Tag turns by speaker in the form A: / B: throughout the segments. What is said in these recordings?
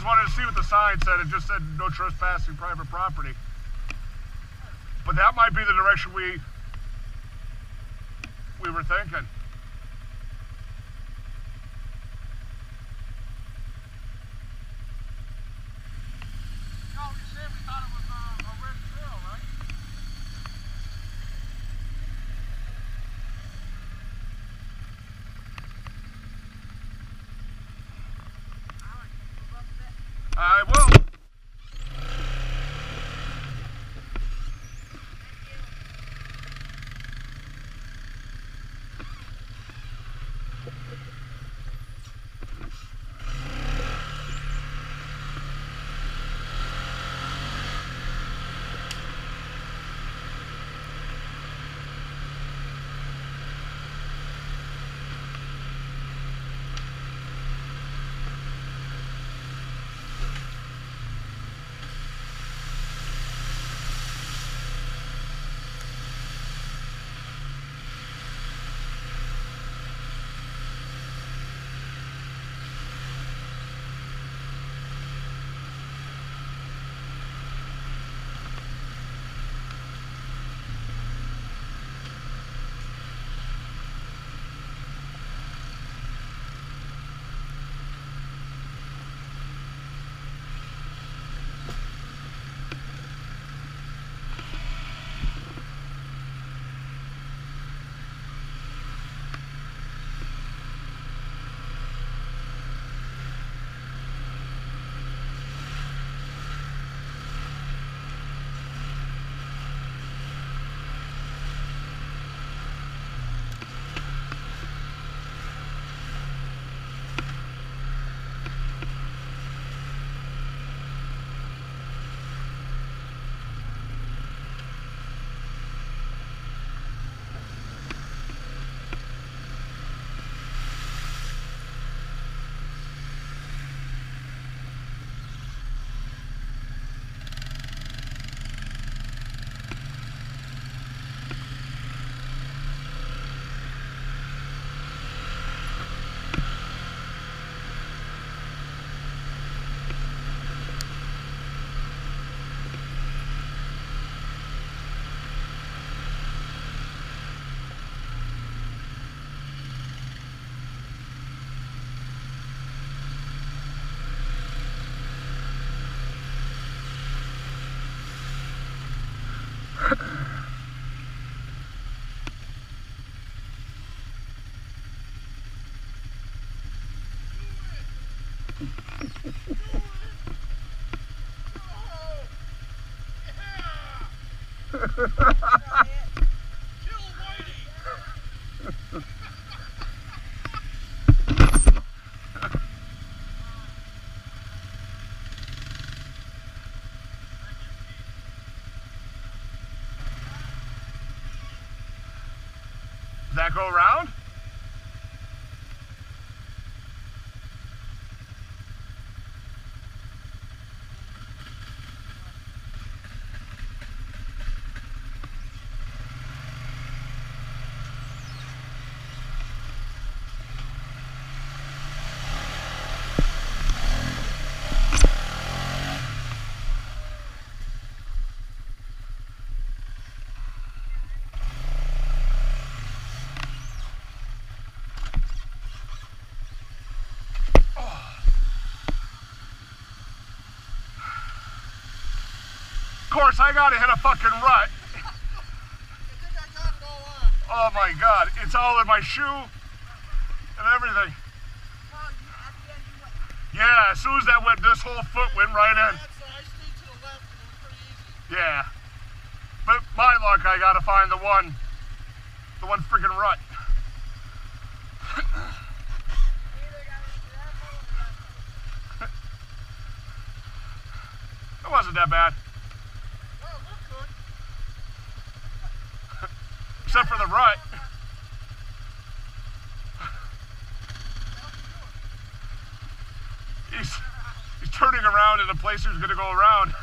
A: just wanted to see what the sign said. It just said no trespassing private property. But that might be the direction we we were thinking. No, you said we thought it was a, a red trail, right? I will. Ha ha ha! That go around? Of course, I gotta hit a fucking rut. Oh my god, it's all in my shoe and everything. Yeah, as soon as that went, this whole foot went right in. Yeah. But my luck, I gotta find the one, the one freaking rut. It wasn't that bad, except for the rut. He's, he's turning around in the place he gonna go around.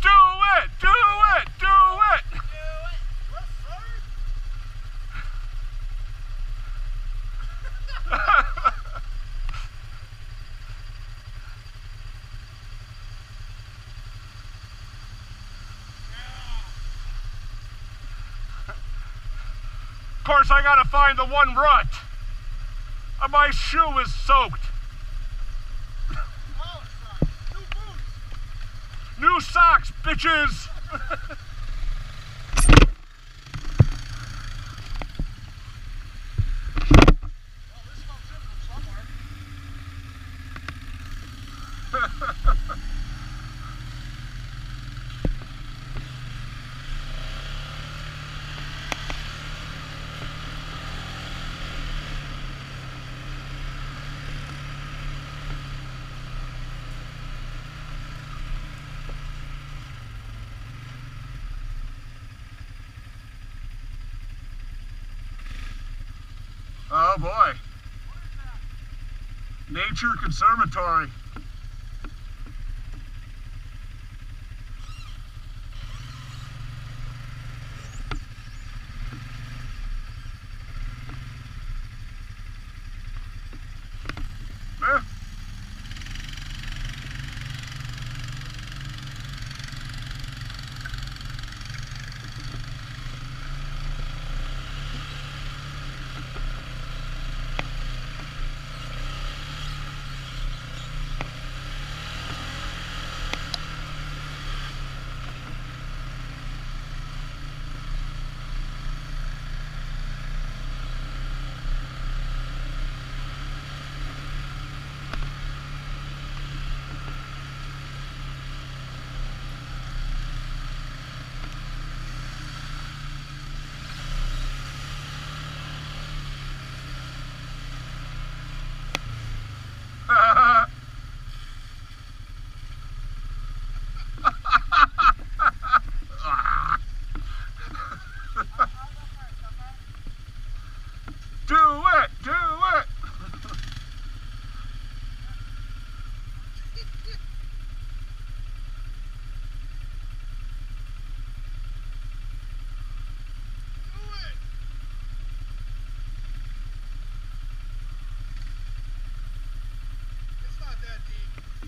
A: do it! Do it! Do it! Of course, I gotta find the one rut. Uh, My shoe is soaked. New socks, bitches! Oh boy. Nature Conservatory.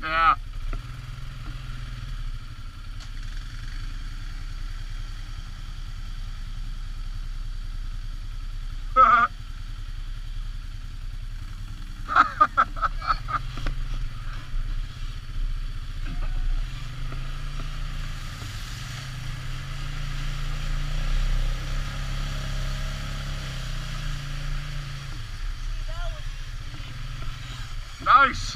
A: Yeah. Nice.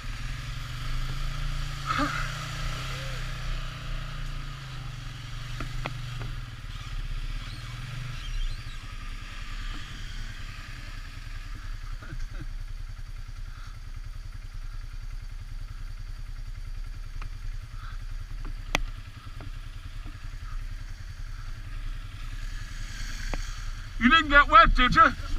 A: You didn't get wet, did you?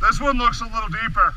A: This one looks a little deeper.